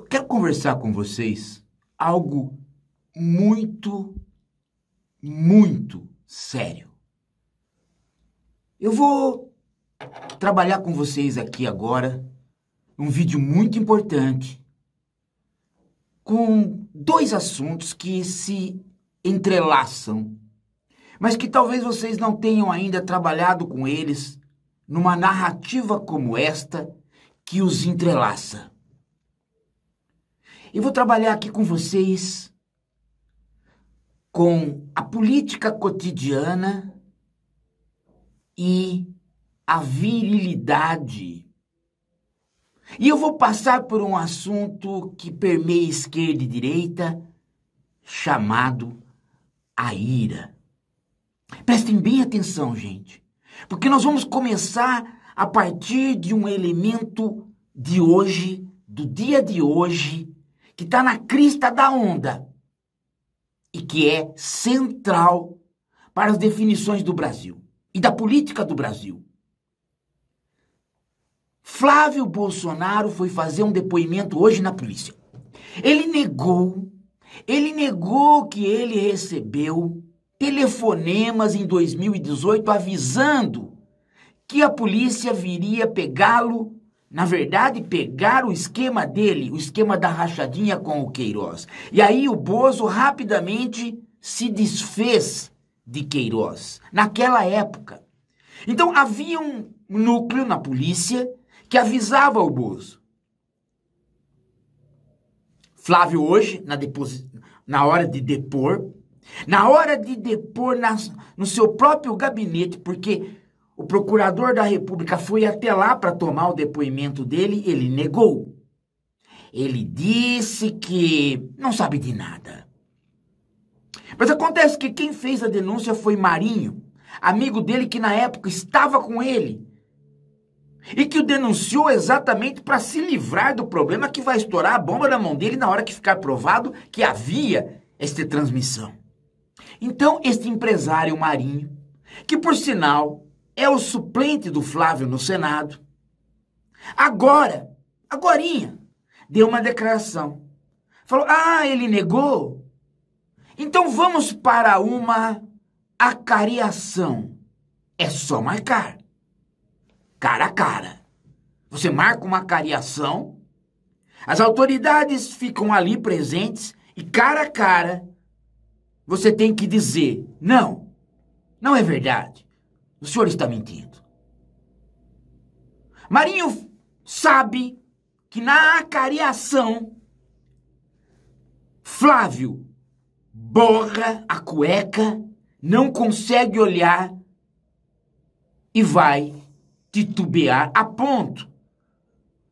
Eu quero conversar com vocês algo muito, muito sério. Eu vou trabalhar com vocês aqui agora um vídeo muito importante com dois assuntos que se entrelaçam, mas que talvez vocês não tenham ainda trabalhado com eles numa narrativa como esta que os entrelaça. Eu vou trabalhar aqui com vocês com a política cotidiana e a virilidade. E eu vou passar por um assunto que permeia esquerda e direita, chamado a ira. Prestem bem atenção, gente, porque nós vamos começar a partir de um elemento de hoje, do dia de hoje, que está na crista da onda e que é central para as definições do Brasil e da política do Brasil. Flávio Bolsonaro foi fazer um depoimento hoje na polícia. Ele negou, ele negou que ele recebeu telefonemas em 2018 avisando que a polícia viria pegá-lo na verdade, pegar o esquema dele, o esquema da rachadinha com o Queiroz. E aí o Bozo rapidamente se desfez de Queiroz, naquela época. Então havia um núcleo na polícia que avisava o Bozo. Flávio hoje, na, na hora de depor, na hora de depor no seu próprio gabinete, porque o procurador da República foi até lá para tomar o depoimento dele, ele negou. Ele disse que não sabe de nada. Mas acontece que quem fez a denúncia foi Marinho, amigo dele que na época estava com ele. E que o denunciou exatamente para se livrar do problema que vai estourar a bomba na mão dele na hora que ficar provado que havia esta transmissão. Então, este empresário Marinho, que por sinal é o suplente do Flávio no Senado. Agora, agorinha, deu uma declaração. Falou: "Ah, ele negou. Então vamos para uma acariação. É só marcar. Cara a cara. Você marca uma acariação, as autoridades ficam ali presentes e cara a cara você tem que dizer: "Não. Não é verdade. O senhor está mentindo. Marinho sabe que na acariação Flávio borra a cueca, não consegue olhar e vai titubear a ponto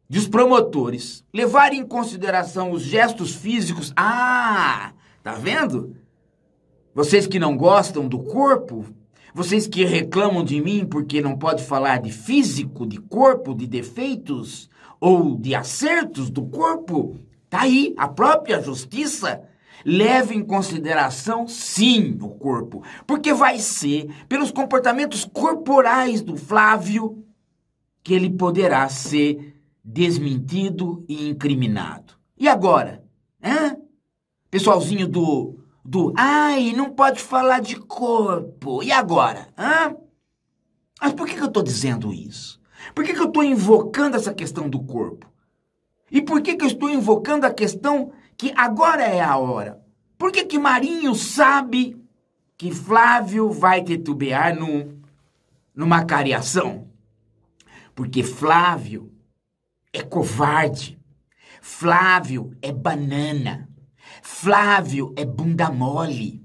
de os promotores levarem em consideração os gestos físicos. Ah, tá vendo? Vocês que não gostam do corpo, vocês que reclamam de mim porque não pode falar de físico, de corpo, de defeitos ou de acertos do corpo, tá aí a própria justiça leva em consideração sim o corpo, porque vai ser pelos comportamentos corporais do Flávio que ele poderá ser desmentido e incriminado. E agora? Pessoalzinho do do ai, não pode falar de corpo. E agora? Hã? Mas por que, que eu estou dizendo isso? Por que, que eu estou invocando essa questão do corpo? E por que, que eu estou invocando a questão que agora é a hora? Por que, que Marinho sabe que Flávio vai titubear no, numa cariação? Porque Flávio é covarde. Flávio é banana. Flávio é bunda mole.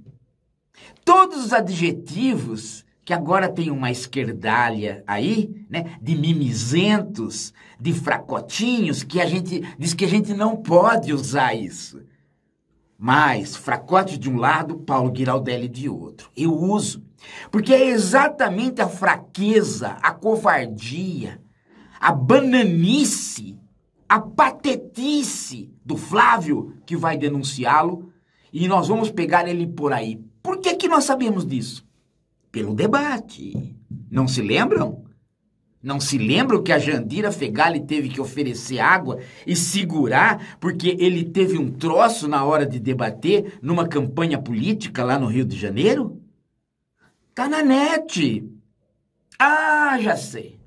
Todos os adjetivos que agora tem uma esquerdalha aí, né, de mimizentos, de fracotinhos, que a gente diz que a gente não pode usar isso. Mas fracote de um lado, Paulo Giraldelli de outro. Eu uso, porque é exatamente a fraqueza, a covardia, a bananice a patetice do Flávio que vai denunciá-lo e nós vamos pegar ele por aí. Por que, que nós sabemos disso? Pelo debate. Não se lembram? Não se lembra que a Jandira Fegali teve que oferecer água e segurar porque ele teve um troço na hora de debater numa campanha política lá no Rio de Janeiro? Tá na net. Ah, já sei.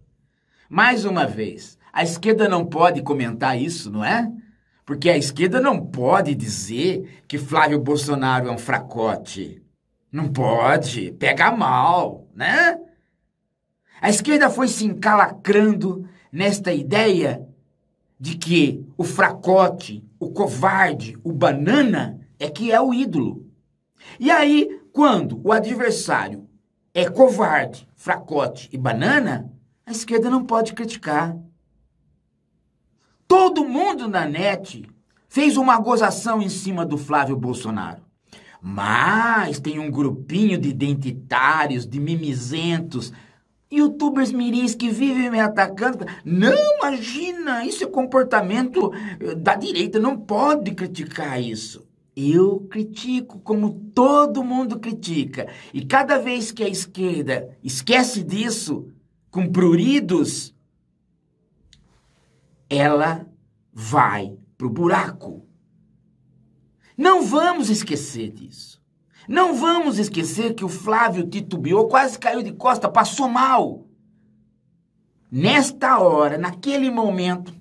Mais uma vez, a esquerda não pode comentar isso, não é? Porque a esquerda não pode dizer que Flávio Bolsonaro é um fracote. Não pode. Pega mal, né? A esquerda foi se encalacrando nesta ideia de que o fracote, o covarde, o banana é que é o ídolo. E aí, quando o adversário é covarde, fracote e banana, a esquerda não pode criticar. Todo mundo na net fez uma gozação em cima do Flávio Bolsonaro. Mas tem um grupinho de identitários, de mimizentos, youtubers mirins que vivem me atacando. Não, imagina, isso é comportamento eh, da direita, não pode criticar isso. Eu critico como todo mundo critica. E cada vez que a esquerda esquece disso, com pruridos, ela vai pro buraco. Não vamos esquecer disso. Não vamos esquecer que o Flávio titubeou, quase caiu de costa, passou mal. Nesta hora, naquele momento,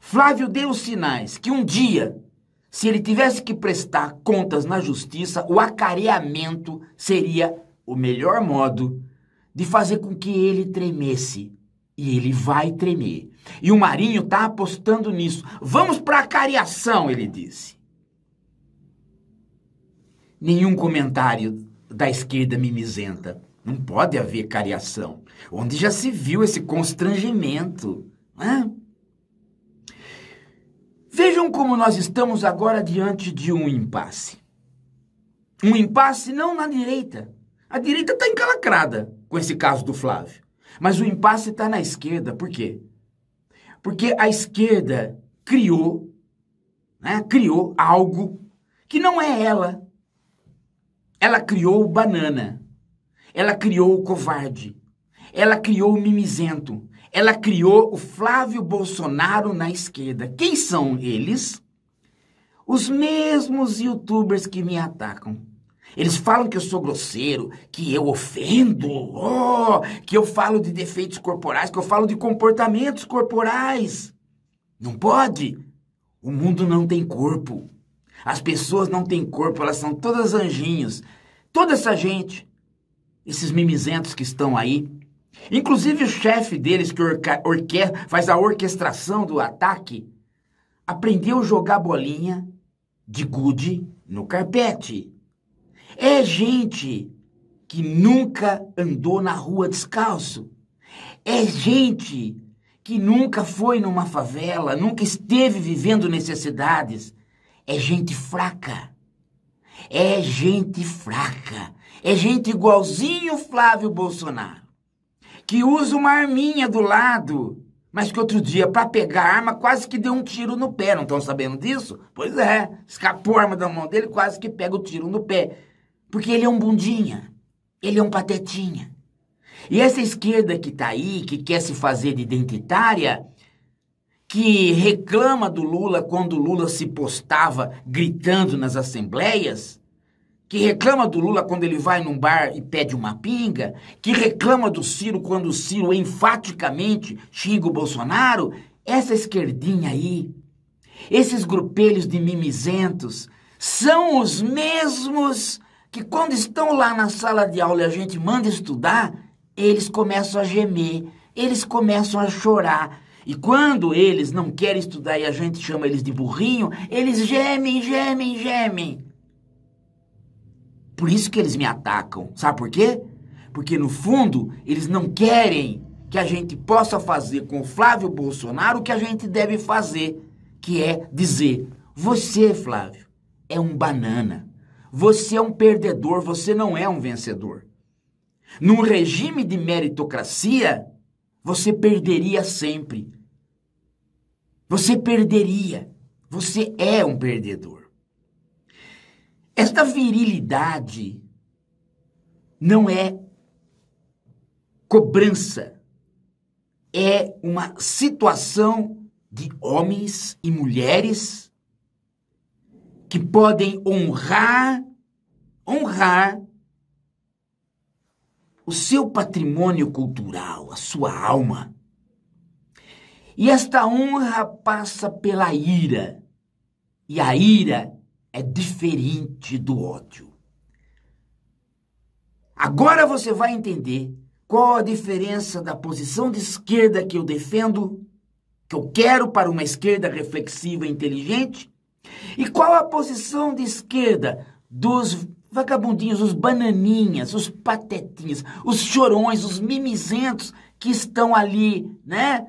Flávio deu sinais que um dia, se ele tivesse que prestar contas na justiça, o acareamento seria o melhor modo de fazer com que ele tremesse. E ele vai tremer. E o Marinho está apostando nisso. Vamos para a cariação, ele disse. Nenhum comentário da esquerda mimizenta. Não pode haver cariação. Onde já se viu esse constrangimento. Né? Vejam como nós estamos agora diante de um impasse. Um impasse não na direita. A direita está encalacrada com esse caso do Flávio. Mas o impasse está na esquerda. Por quê? Porque a esquerda criou, né, criou algo que não é ela. Ela criou o banana. Ela criou o covarde. Ela criou o mimizento. Ela criou o Flávio Bolsonaro na esquerda. Quem são eles? Os mesmos youtubers que me atacam. Eles falam que eu sou grosseiro, que eu ofendo, oh, que eu falo de defeitos corporais, que eu falo de comportamentos corporais. Não pode. O mundo não tem corpo. As pessoas não têm corpo, elas são todas anjinhos. Toda essa gente, esses mimizentos que estão aí, inclusive o chefe deles que faz a orquestração do ataque, aprendeu a jogar bolinha de gude no carpete. É gente que nunca andou na rua descalço. É gente que nunca foi numa favela, nunca esteve vivendo necessidades. É gente fraca. É gente fraca. É gente igualzinho Flávio Bolsonaro. Que usa uma arminha do lado, mas que outro dia, para pegar a arma, quase que deu um tiro no pé. Não estão sabendo disso? Pois é, escapou a arma da mão dele, quase que pega o tiro no pé. Porque ele é um bundinha, ele é um patetinha. E essa esquerda que tá aí, que quer se fazer de identitária, que reclama do Lula quando o Lula se postava gritando nas assembleias, que reclama do Lula quando ele vai num bar e pede uma pinga, que reclama do Ciro quando o Ciro enfaticamente xinga o Bolsonaro, essa esquerdinha aí, esses grupelhos de mimizentos, são os mesmos que quando estão lá na sala de aula e a gente manda estudar, eles começam a gemer, eles começam a chorar. E quando eles não querem estudar e a gente chama eles de burrinho, eles gemem, gemem, gemem. Por isso que eles me atacam. Sabe por quê? Porque no fundo eles não querem que a gente possa fazer com o Flávio Bolsonaro o que a gente deve fazer, que é dizer: você, Flávio, é um banana. Você é um perdedor, você não é um vencedor. Num regime de meritocracia, você perderia sempre. Você perderia. Você é um perdedor. Esta virilidade não é cobrança é uma situação de homens e mulheres que podem honrar, honrar o seu patrimônio cultural, a sua alma. E esta honra passa pela ira. E a ira é diferente do ódio. Agora você vai entender qual a diferença da posição de esquerda que eu defendo, que eu quero para uma esquerda reflexiva e inteligente, e qual a posição de esquerda dos vagabundinhos, os bananinhas, os patetinhas, os chorões, os mimizentos que estão ali, né?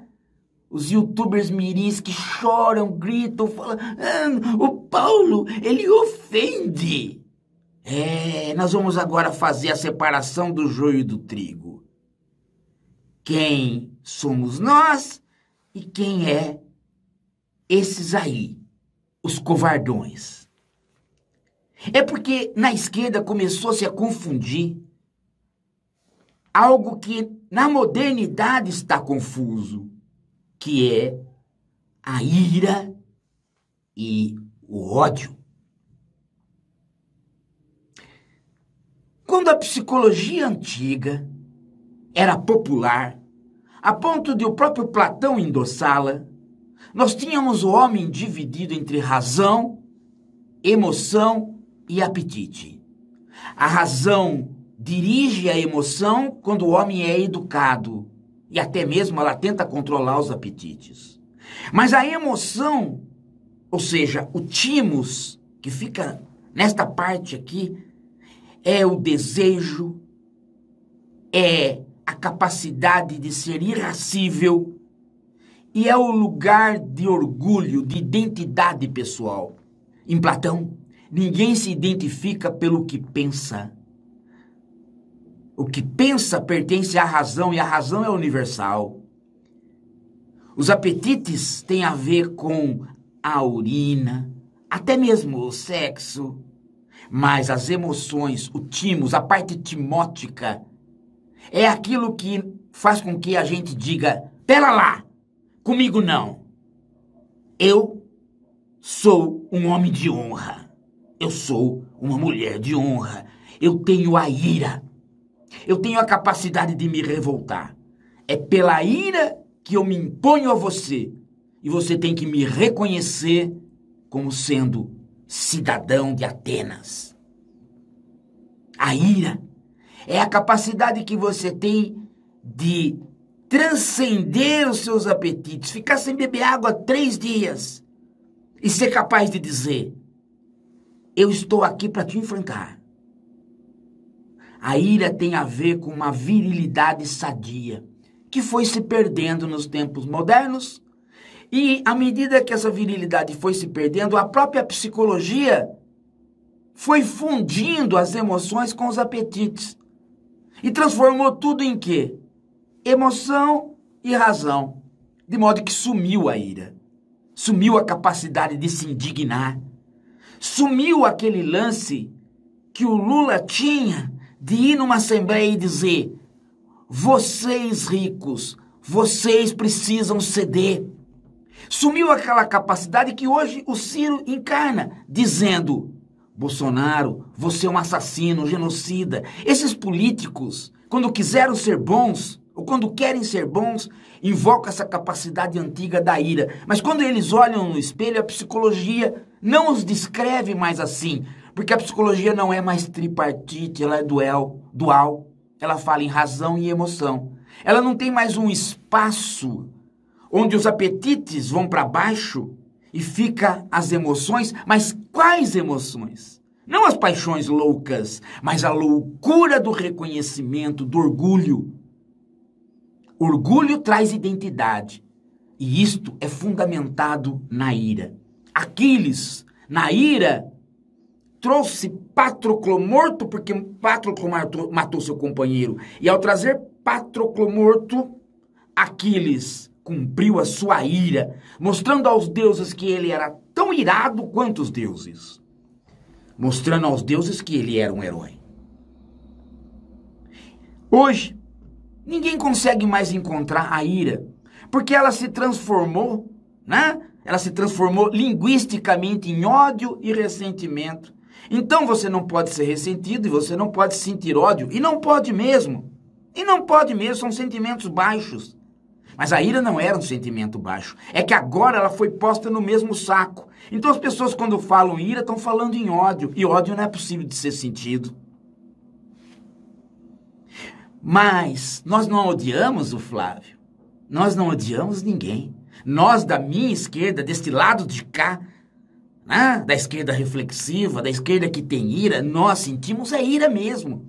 Os youtubers mirins que choram, gritam, falam: ah, o Paulo, ele ofende. É, nós vamos agora fazer a separação do joio e do trigo. Quem somos nós e quem é esses aí, os covardões. É porque na esquerda começou-se a confundir algo que na modernidade está confuso, que é a ira e o ódio. Quando a psicologia antiga era popular, a ponto de o próprio Platão endossá-la, nós tínhamos o homem dividido entre razão, emoção e apetite. A razão dirige a emoção quando o homem é educado e até mesmo ela tenta controlar os apetites. Mas a emoção, ou seja, o timos, que fica nesta parte aqui, é o desejo, é a capacidade de ser irracível e é o lugar de orgulho, de identidade pessoal. Em Platão, Ninguém se identifica pelo que pensa. O que pensa pertence à razão e a razão é universal. Os apetites têm a ver com a urina, até mesmo o sexo. Mas as emoções, o timos, a parte timótica, é aquilo que faz com que a gente diga: pera lá, comigo não. Eu sou um homem de honra. Eu sou uma mulher de honra. Eu tenho a ira. Eu tenho a capacidade de me revoltar. É pela ira que eu me imponho a você. E você tem que me reconhecer como sendo cidadão de Atenas. A ira é a capacidade que você tem de transcender os seus apetites, ficar sem beber água três dias e ser capaz de dizer: eu estou aqui para te enfrentar. A ira tem a ver com uma virilidade sadia, que foi se perdendo nos tempos modernos. E à medida que essa virilidade foi se perdendo, a própria psicologia foi fundindo as emoções com os apetites. E transformou tudo em quê? Emoção e razão. De modo que sumiu a ira. Sumiu a capacidade de se indignar Sumiu aquele lance que o Lula tinha de ir numa assembleia e dizer: vocês ricos, vocês precisam ceder. Sumiu aquela capacidade que hoje o Ciro encarna, dizendo: Bolsonaro, você é um assassino, um genocida. Esses políticos, quando quiseram ser bons, ou quando querem ser bons, invocam essa capacidade antiga da ira. Mas quando eles olham no espelho, a psicologia não os descreve mais assim, porque a psicologia não é mais tripartite, ela é dual, dual. Ela fala em razão e emoção. Ela não tem mais um espaço onde os apetites vão para baixo e fica as emoções, mas quais emoções? Não as paixões loucas, mas a loucura do reconhecimento, do orgulho. Orgulho traz identidade, e isto é fundamentado na ira. Aquiles, na ira, trouxe Patroclo morto, porque Patroclo matou, matou seu companheiro. E ao trazer Patroclo morto, Aquiles cumpriu a sua ira, mostrando aos deuses que ele era tão irado quanto os deuses. Mostrando aos deuses que ele era um herói. Hoje, ninguém consegue mais encontrar a ira Porque ela se transformou, né? Ela se transformou linguisticamente em ódio e ressentimento. Então você não pode ser ressentido e você não pode sentir ódio. E não pode mesmo. E não pode mesmo, são sentimentos baixos. Mas a ira não era um sentimento baixo. É que agora ela foi posta no mesmo saco. Então as pessoas, quando falam ira, estão falando em ódio. E ódio não é possível de ser sentido. Mas nós não odiamos o Flávio. Nós não odiamos ninguém. Nós, da minha esquerda, deste lado de cá, né? da esquerda reflexiva, da esquerda que tem ira, nós sentimos a ira mesmo.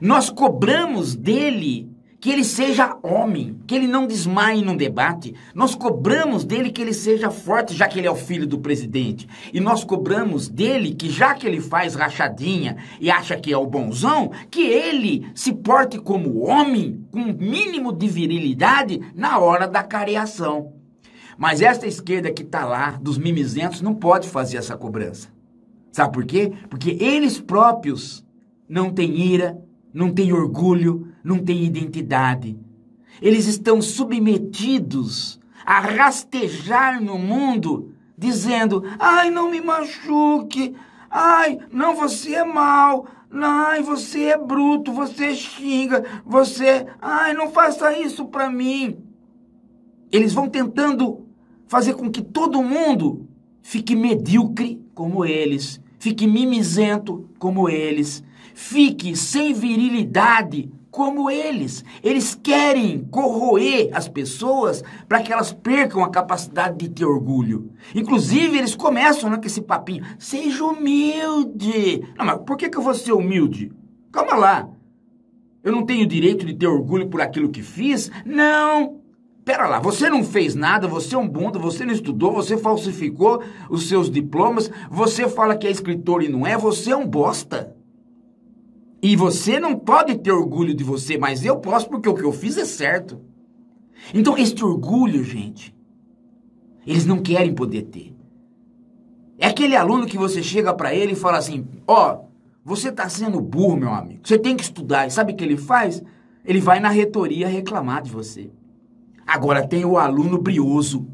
Nós cobramos dele que ele seja homem, que ele não desmaie num debate. Nós cobramos dele que ele seja forte, já que ele é o filho do presidente. E nós cobramos dele que, já que ele faz rachadinha e acha que é o bonzão, que ele se porte como homem, com um mínimo de virilidade na hora da careação. Mas esta esquerda que está lá, dos mimizentos, não pode fazer essa cobrança. Sabe por quê? Porque eles próprios não têm ira, não têm orgulho, não têm identidade. Eles estão submetidos a rastejar no mundo, dizendo: ai, não me machuque, ai, não, você é mal, ai, você é bruto, você xinga, você, ai, não faça isso para mim. Eles vão tentando fazer com que todo mundo fique medíocre como eles, fique mimizento como eles, fique sem virilidade como eles. Eles querem corroer as pessoas para que elas percam a capacidade de ter orgulho. Inclusive, eles começam né, com esse papinho: seja humilde. Não, mas por que, que eu vou ser humilde? Calma lá. Eu não tenho direito de ter orgulho por aquilo que fiz? Não. Pera lá, você não fez nada, você é um bunda, você não estudou, você falsificou os seus diplomas, você fala que é escritor e não é, você é um bosta. E você não pode ter orgulho de você, mas eu posso porque o que eu fiz é certo. Então, este orgulho, gente, eles não querem poder ter. É aquele aluno que você chega para ele e fala assim: Ó, oh, você tá sendo burro, meu amigo. Você tem que estudar. E sabe o que ele faz? Ele vai na reitoria reclamar de você. Agora tem o aluno brioso.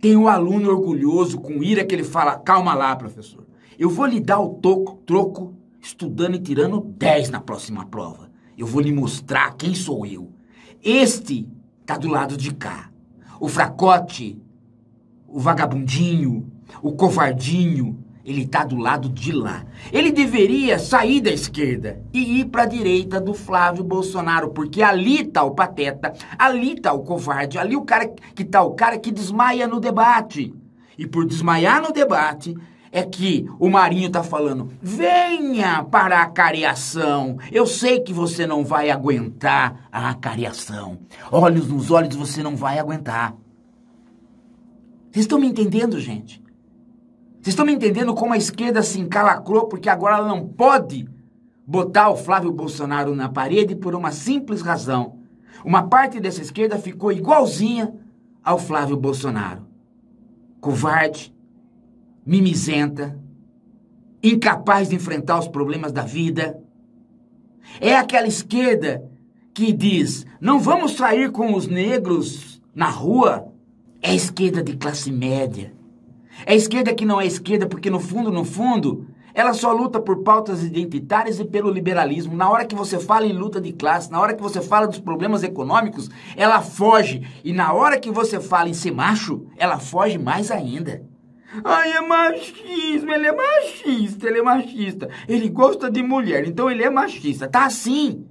Tem o aluno orgulhoso, com ira, que ele fala: Calma lá, professor. Eu vou lhe dar o toco, troco estudando e tirando 10 na próxima prova. Eu vou lhe mostrar quem sou eu. Este tá do lado de cá. O fracote, o vagabundinho, o covardinho, ele tá do lado de lá. Ele deveria sair da esquerda e ir para a direita do Flávio Bolsonaro, porque ali tá o pateta, ali tá o covarde, ali o cara que tá o cara que desmaia no debate. E por desmaiar no debate, é que o Marinho tá falando: venha para a cariação. Eu sei que você não vai aguentar a cariação. Olhos nos olhos você não vai aguentar. Vocês estão me entendendo, gente? Vocês estão me entendendo como a esquerda se encalacrou porque agora ela não pode botar o Flávio Bolsonaro na parede por uma simples razão. Uma parte dessa esquerda ficou igualzinha ao Flávio Bolsonaro. Covarde, mimizenta, incapaz de enfrentar os problemas da vida. É aquela esquerda que diz: não vamos sair com os negros na rua. É a esquerda de classe média. É a esquerda que não é esquerda porque, no fundo, no fundo, ela só luta por pautas identitárias e pelo liberalismo. Na hora que você fala em luta de classe, na hora que você fala dos problemas econômicos, ela foge. E na hora que você fala em ser macho, ela foge mais ainda. Ai, é machismo, ele é machista, ele é machista. Ele gosta de mulher, então ele é machista. Tá assim.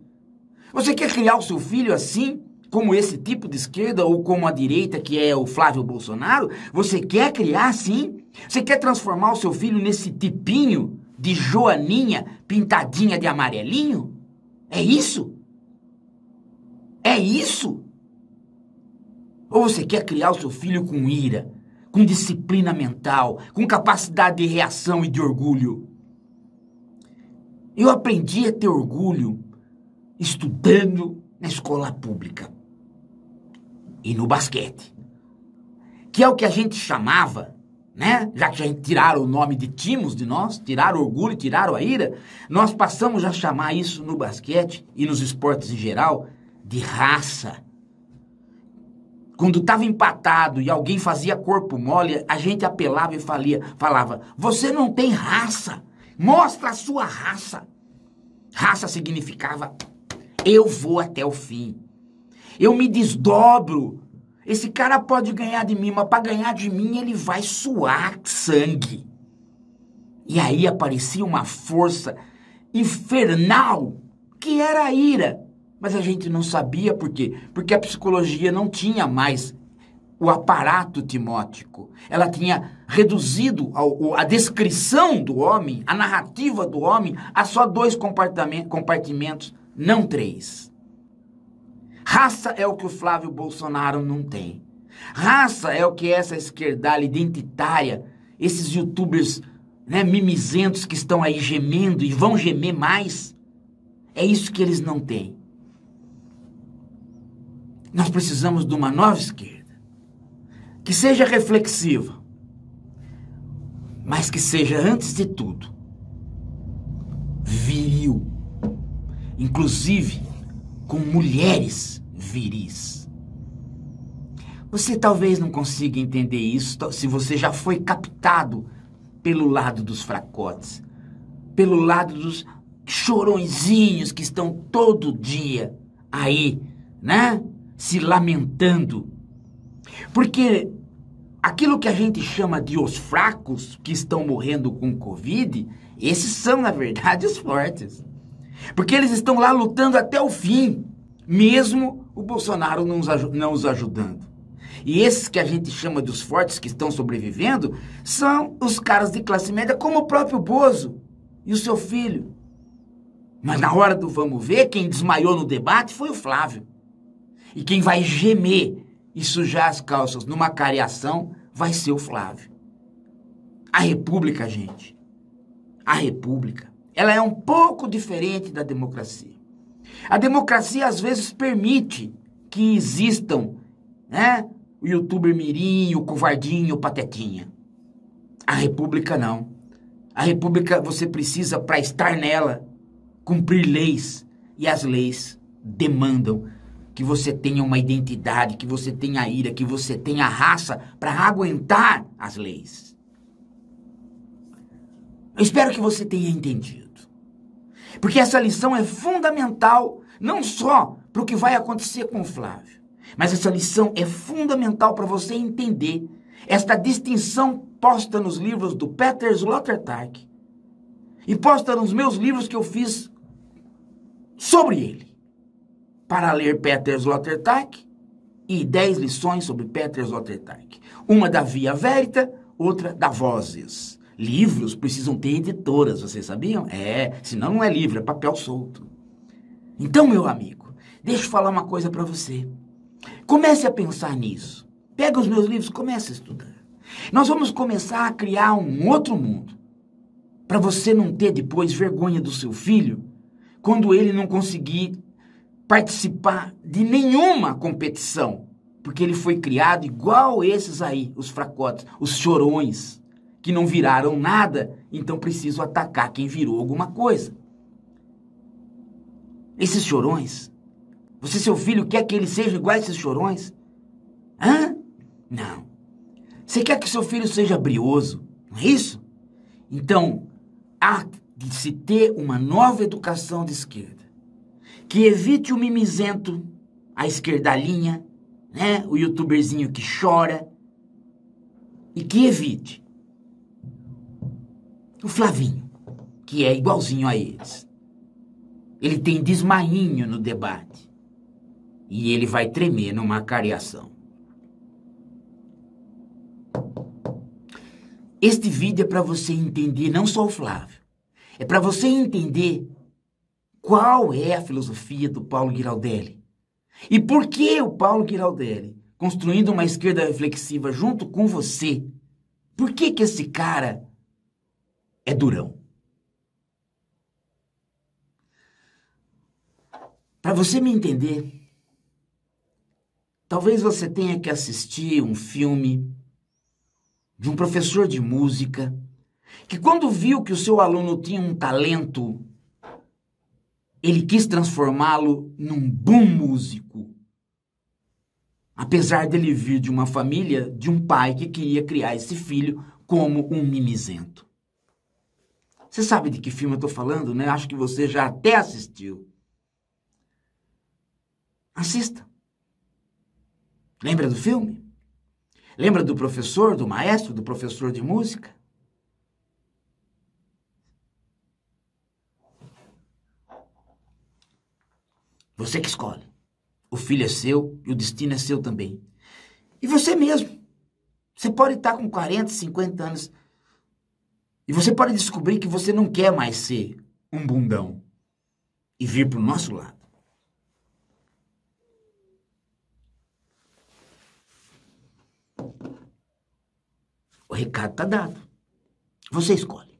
Você quer criar o seu filho assim? Como esse tipo de esquerda ou como a direita, que é o Flávio Bolsonaro? Você quer criar assim? Você quer transformar o seu filho nesse tipinho de Joaninha pintadinha de amarelinho? É isso? É isso? Ou você quer criar o seu filho com ira, com disciplina mental, com capacidade de reação e de orgulho. Eu aprendi a ter orgulho estudando na escola pública e no basquete, que é o que a gente chamava, né? Já que a gente tiraram o nome de timos de nós, tiraram o orgulho, tiraram a ira, nós passamos a chamar isso no basquete e nos esportes em geral de raça quando estava empatado e alguém fazia corpo mole, a gente apelava e falia, falava: Você não tem raça, mostra a sua raça. Raça significava: Eu vou até o fim, eu me desdobro. Esse cara pode ganhar de mim, mas para ganhar de mim ele vai suar sangue. E aí aparecia uma força infernal que era a ira. Mas a gente não sabia por quê? Porque a psicologia não tinha mais o aparato timótico. Ela tinha reduzido a, a descrição do homem, a narrativa do homem, a só dois compartimentos, não três. Raça é o que o Flávio Bolsonaro não tem. Raça é o que essa esquerdalha identitária, esses youtubers né, mimizentos que estão aí gemendo e vão gemer mais, é isso que eles não têm. Nós precisamos de uma nova esquerda que seja reflexiva, mas que seja, antes de tudo, viril, inclusive com mulheres viris. Você talvez não consiga entender isso se você já foi captado pelo lado dos fracotes, pelo lado dos chorõezinhos que estão todo dia aí, né? Se lamentando. Porque aquilo que a gente chama de os fracos que estão morrendo com Covid, esses são, na verdade, os fortes. Porque eles estão lá lutando até o fim, mesmo o Bolsonaro não os, não os ajudando. E esses que a gente chama dos fortes que estão sobrevivendo são os caras de classe média, como o próprio Bozo e o seu filho. Mas na hora do vamos ver, quem desmaiou no debate foi o Flávio. E quem vai gemer e sujar as calças numa cariação vai ser o Flávio. A República, gente, a República, ela é um pouco diferente da democracia. A democracia às vezes permite que existam né, o youtuber mirim, o covardinho, o patetinha. A república não. A república você precisa, para estar nela, cumprir leis. E as leis demandam que você tenha uma identidade, que você tenha ira, que você tenha raça para aguentar as leis. Eu espero que você tenha entendido. Porque essa lição é fundamental não só para o que vai acontecer com o Flávio, mas essa lição é fundamental para você entender esta distinção posta nos livros do Peter Sloterdijk e posta nos meus livros que eu fiz sobre ele. Para ler Peter Sloterdijk e 10 lições sobre Peter Sloterdijk. Uma da Via Verita, outra da Vozes. Livros precisam ter editoras, vocês sabiam? É, senão não é livro, é papel solto. Então, meu amigo, deixa eu falar uma coisa para você. Comece a pensar nisso. Pega os meus livros, comece a estudar. Nós vamos começar a criar um outro mundo. Para você não ter depois vergonha do seu filho quando ele não conseguir participar de nenhuma competição. Porque ele foi criado igual esses aí, os fracotes, os chorões, que não viraram nada, então preciso atacar quem virou alguma coisa. Esses chorões você, seu filho, quer que ele seja igual a esses chorões? Hã? Não. Você quer que seu filho seja brioso, não é isso? Então, há de se ter uma nova educação de esquerda. Que evite o mimizento, a esquerdalhinha, né? O youtuberzinho que chora. E que evite o Flavinho, que é igualzinho a eles. Ele tem desmainho no debate e ele vai tremer numa cariação. Este vídeo é para você entender não só o Flávio, é para você entender qual é a filosofia do Paulo Giraldelli. E por que o Paulo Giraldelli, construindo uma esquerda reflexiva junto com você, por que que esse cara é durão? Para você me entender, Talvez você tenha que assistir um filme de um professor de música que, quando viu que o seu aluno tinha um talento, ele quis transformá-lo num bom músico. Apesar dele vir de uma família de um pai que queria criar esse filho como um mimizento. Você sabe de que filme eu estou falando, né? Acho que você já até assistiu. Assista. Lembra do filme? Lembra do professor, do maestro, do professor de música? Você que escolhe. O filho é seu e o destino é seu também. E você mesmo. Você pode estar com 40, 50 anos e você pode descobrir que você não quer mais ser um bundão e vir para o nosso lado. O recado está dado. Você escolhe.